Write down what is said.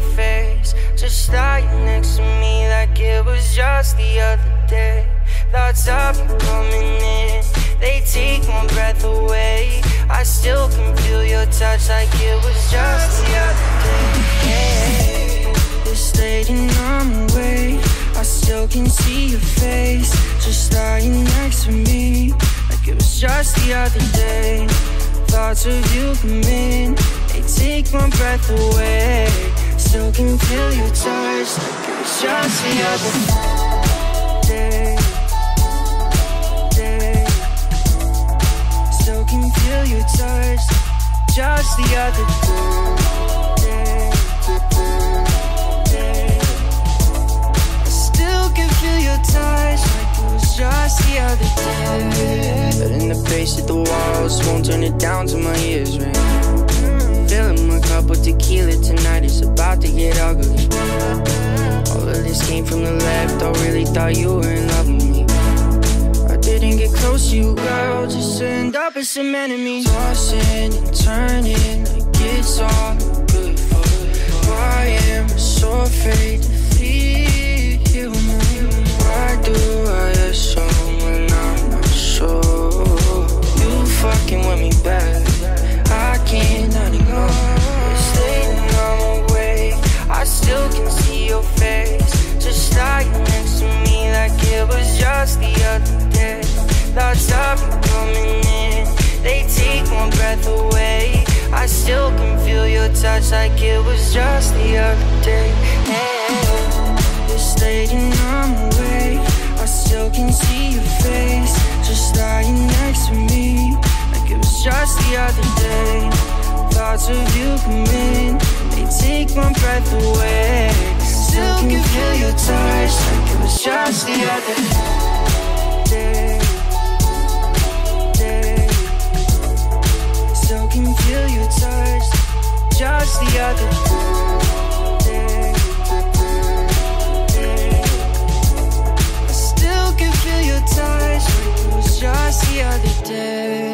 your face Just lying next to me like it was just the other day. Thoughts of you coming in, they take my breath away. I still can feel your touch like it was just the other day. This late and I'm awake, I still can see your face Just lying next to me, like it was just the other day. Thoughts of you coming, they take my breath away. Still can feel your touch, like it was just the other day. day. Still can feel your touch, just the other day. day. I still can feel your touch, like it was just the other day. But in the bass of the walls, won't turn it down till my ears ring. My cup with tequila tonight, it's about to get ugly. All of this came from the left, I really thought you were in love with me. I didn't get close to you, girl, just end up as some enemies. Tossing and turning like it's all good. Am I so breath away. I still can feel your touch like it was just the other day. Hey, it's late and I'm awake. I still can see your face, just lying next to me, like it was just the other day. Thoughts of you come in, they take my breath away. Still can feel your touch, like it was just the other day. I still can feel your touch it was just the other day.